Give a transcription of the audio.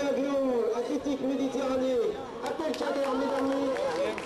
Bienvenue à Critique Méditerranée, Abdelkader Medani.